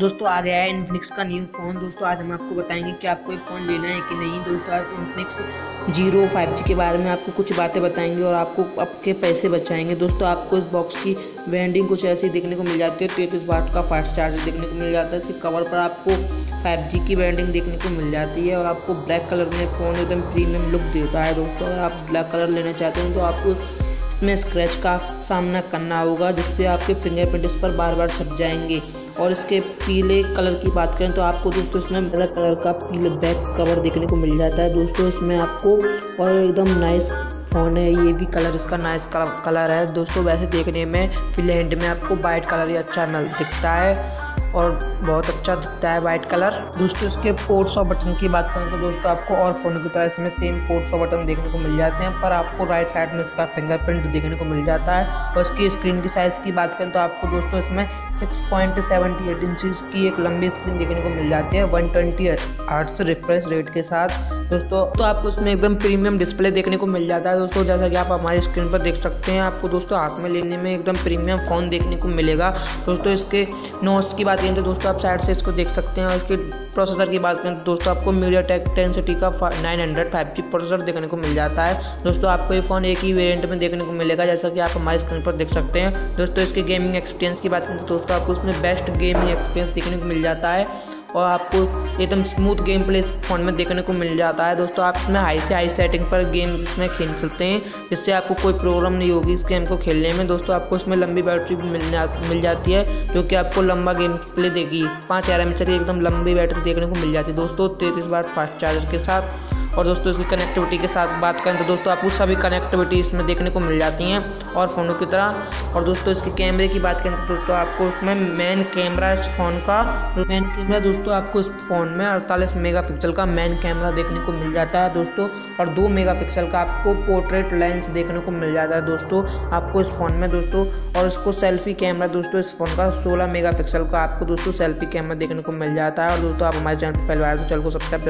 दोस्तों, आ गया है इन्फिनिक्स का न्यू फ़ोन दोस्तों, आज हम आपको बताएँगे कि आपको ये फ़ोन लेना है कि नहीं। दोस्तों, आज इन्फिनिक्स ज़ीरो फाइव जी के बारे में आपको कुछ बातें बताएँगे और आपको आपके पैसे बचाएँगे। दोस्तों, आपको इस बॉक्स की वेंडिंग कुछ ऐसी देखने को मिल जाती है। तैतीस वाट का फास्ट चार्जर देखने को मिल जाता है। इसके कवर पर आपको फाइव जी की वेंडिंग देखने को मिल जाती है और आपको ब्लैक कलर में फ़ोन एकदम प्रीमियम लुक देता है। दोस्तों, अगर आप ब्लैक कलर लेना चाहते हैं तो आपको इसमें स्क्रैच का सामना करना होगा, जिससे आपके फिंगरप्रिंट इस पर बार बार छप जाएँगे। और इसके पीले कलर की बात करें तो आपको दोस्तों इसमें ब्लैक कलर का पीले बैक कवर देखने को मिल जाता है। दोस्तों इसमें आपको और एकदम नाइस फ़ोन है, ये भी कलर इसका नाइस कलर है। दोस्तों वैसे देखने में फिलहेंड में आपको वाइट कलर ही अच्छा दिखता है। और बहुत अच्छा दिखता है वाइट कलर दोस्तों, इसके पोर्ट्स और बटन की बात करें तो दोस्तों, आपको और फ़ोन की तरह इसमें सेम पोर्ट्स और बटन देखने को मिल जाते हैं, पर आपको राइट साइड में इसका फिंगरप्रिंट देखने को मिल जाता है. और इसकी स्क्रीन की साइज़ की बात करें तो आपको दोस्तों इसमें six point seventy eight inch की एक लंबी स्क्रीन देखने को मिल जाती है one twenty hertz refresh rate के साथ दोस्तों तो आपको इसमें एकदम प्रीमियम डिस्प्ले देखने को मिल जाता है दोस्तों, जैसा कि आप हमारी स्क्रीन पर देख सकते हैं, आपको दोस्तों हाथ में लेने में एकदम प्रीमियम फ़ोन देखने को मिलेगा। दोस्तों, इसके नोट्स की बात करें तो दोस्तों आप साइड से इसको देख सकते हैं और इसके प्रोसेसर की बात करें तो दोस्तों आपको मीडिया टेक टेन सिटी का nine hundred five G processor देखने को मिल जाता है। दोस्तों, आपको ये फ़ोन एक ही वेरिएंट में देखने को मिलेगा, जैसा कि आप हमारी स्क्रीन पर देख सकते हैं। दोस्तों, इसके गेमिंग एक्सपीरियंस की बात करें तो दोस्तों आपको उसमें बेस्ट गेमिंग एक्सपीरियंस देखने को मिल जाता है। और आपको एकदम स्मूथ गेम प्ले इस फ़ोन में देखने को मिल जाता है। दोस्तों, आप इसमें हाई से हाई सेटिंग पर गेम इसमें खेल सकते हैं, जिससे आपको कोई प्रॉब्लम नहीं होगी इस गेम को खेलने में। दोस्तों, आपको इसमें लंबी बैटरी भी मिल जा, मिल जाती है, जो कि आपको लंबा गेम प्ले देगी। पाँच एयर एम की एकदम लंबी बैटरी देखने को मिल जाती है। दोस्तों, तैतीस बार फास्ट चार्जर के साथ और दोस्तों, इसकी कनेक्टिविटी के साथ बात करें तो दोस्तों, आपको सभी कनेक्टिविटी इसमें देखने को मिल जाती हैं और फ़ोनों की तरह। और दोस्तों, इसके कैमरे की बात करें तो दोस्तों, आपको इसमें मेन कैमरा इस फ़ोन का मेन कैमरा दोस्तों, आपको इस फ़ोन में अड़तालीस मेगापिक्सल का मेन कैमरा देखने को मिल जाता है दोस्तों। और दो मेगापिक्सल का आपको पोर्ट्रेट लेंस देखने को मिल जाता है दोस्तों, आपको इस फ़ोन में दोस्तों। और इसको सेल्फी कैमरा दोस्तों, इस फ़ोन का सोलह मेगा का आपको दोस्तों सेल्फी कैमरा देखने को मिल जाता है। और दोस्तों, आप हमारे चैनल पर पहले आए तो को सब्सक्राइब